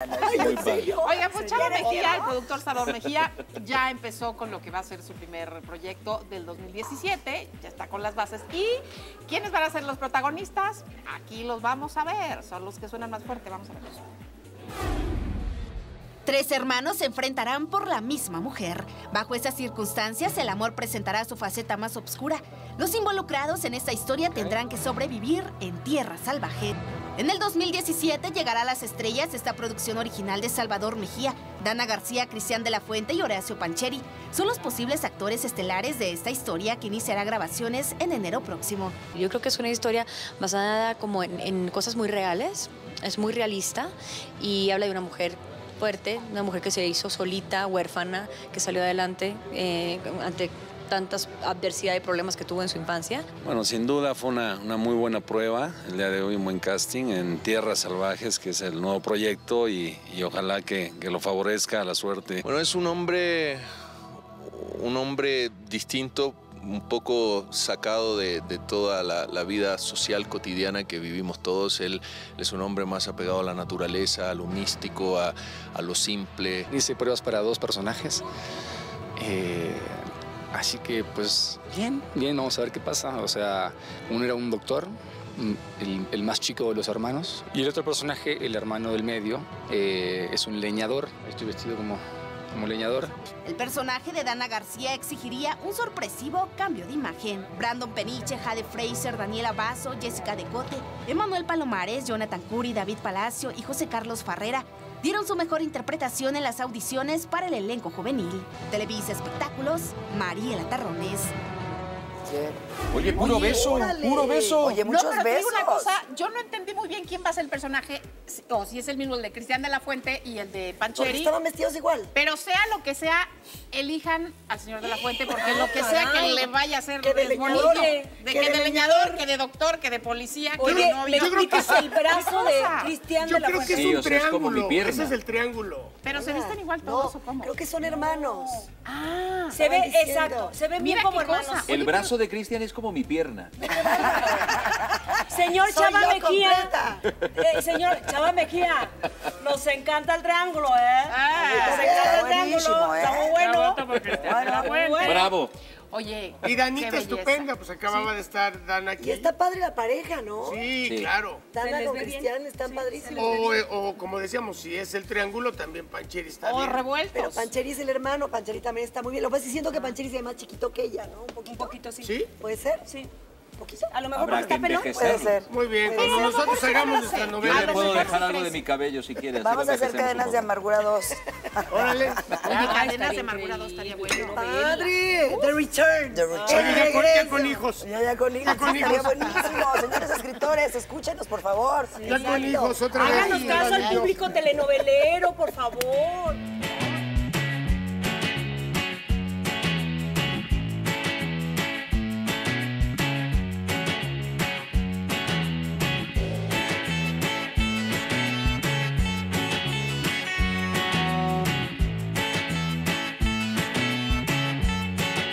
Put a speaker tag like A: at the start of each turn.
A: Oiga, pues Chava Mejía, el productor Salvador Mejía, ya empezó con lo que va a ser su primer proyecto del 2017, ya está con las bases. ¿Y quiénes van a ser los protagonistas? Aquí los vamos a ver, son los que suenan más fuerte, vamos a verlos.
B: Tres hermanos se enfrentarán por la misma mujer. Bajo esas circunstancias, el amor presentará su faceta más oscura. Los involucrados en esta historia tendrán que sobrevivir en tierra salvaje. En el 2017 llegará a las estrellas esta producción original de Salvador Mejía, Dana García, Cristian de la Fuente y Horacio Pancheri. Son los posibles actores estelares de esta historia que iniciará grabaciones en enero próximo.
C: Yo creo que es una historia basada como en, cosas muy reales, es muy realista y habla de una mujer fuerte, una mujer que se hizo solita, huérfana, que salió adelante eh, ante tantas adversidades y problemas que tuvo en su infancia.
D: Bueno, sin duda fue una, una muy buena prueba el día de hoy, un buen casting en Tierras Salvajes, que es el nuevo proyecto y, y ojalá que, que lo favorezca la suerte.
E: Bueno, es un hombre, un hombre distinto, un poco sacado de, de toda la, la vida social cotidiana que vivimos todos. Él es un hombre más apegado a la naturaleza, a lo místico, a, a lo simple.
F: Hice pruebas para dos personajes. Eh, así que, pues, bien, bien, vamos a ver qué pasa. O sea, uno era un doctor, el, el más chico de los hermanos. Y el otro personaje, el hermano del medio, eh, es un leñador. Estoy vestido como, como leñador.
B: El personaje de Dana García exigiría un sorpresivo cambio de imagen. Brandon Peniche, Jade Fraser, Daniela Basso, Jessica Decote, Emanuel Palomares, Jonathan Curi, David Palacio y José Carlos Farrera dieron su mejor interpretación en las audiciones para el elenco juvenil. Televisa Espectáculos, Mariela Tarrones.
G: Oye, puro beso, puro beso.
H: Oye, muchos
A: no, pero te digo una cosa, yo no entendí muy bien quién va a ser el personaje, o si es el mismo el de Cristian de la Fuente y el de
H: Porque
A: Pancheri.
H: estaban vestidos igual.
A: Pero sea lo que sea, elijan al señor de la Fuente, porque lo que sea que le vaya a hacer
H: Que de
A: es
H: leñador,
A: bonito.
H: que
A: De
H: de
A: que de
H: leñador.
A: que de doctor, que de policía, que de
I: ¿me
A: novio.
I: explicas el brazo de Cristian
G: Yo
I: de la
G: creo que
I: Fuente?
G: es
J: Sí,
G: un
J: o sea, es como mi
G: triángulo.
J: pierna.
G: Ese es el triángulo.
A: Pero se visten igual
H: No,
A: todos, ¿o cómo?
H: creo que son hermanos.
A: Ah,
I: Se ve,
H: diciendo.
I: exacto, se ven bien como hermanos.
J: El brazo de Cristian es como mi pierna.
I: Señor
H: Soy
I: Chava Mejía. Eh, señor Chava Mejía, nos encanta el triángulo, ¿eh?
A: Ah,
I: nos encanta el
H: buenísimo,
I: triángulo.
H: ¿eh?
I: Está muy Muy bueno.
J: Bravo.
A: Oye,
G: Y Danita estupenda, pues acababa de estar Dana aquí.
H: Y está padre la pareja, ¿no?
G: Sí,
J: Sí.
G: claro.
H: Dana con. Cristian están padrísimos.
G: O, eh, o como decíamos, si es el triángulo, también Pancheri está
A: O
G: bien.
A: revueltos.
H: Pero Pancheri es el hermano, Pancheri también está muy bien. Lo que pasa es que siento que Pancheri se ve más chiquito que ella, ¿no? Un poquito.
I: Un poquito, sí.
G: ¿Sí?
H: ¿Puede ser?
I: Sí.
H: ¿Un poquito?
I: A lo mejor
J: Habrá
I: porque
J: que
I: está pelón.
H: Puede
J: envejecerlo.
H: ser.
G: Muy bien.
H: Puede
G: Cuando
H: ser.
G: nosotros hagamos nuestra
J: Yo
G: novela.
J: le puedo dejar algo de mi cabello si quieres.
H: Vamos a hacer cadenas de amargura 2.
G: Órale.
A: Cadenas de amargura 2 estaría bueno.
H: ¡Padre! The Return. The
G: Oye, ya con- ya con hijos.
H: Ya, ya con hijos.
G: Ya con
H: Estaría
G: hijos.
H: buenísimo. Señores escritores, escúchenos, por favor.
G: Ya con hijos otra vez.
I: Háganos caso al público telenovelero, por favor.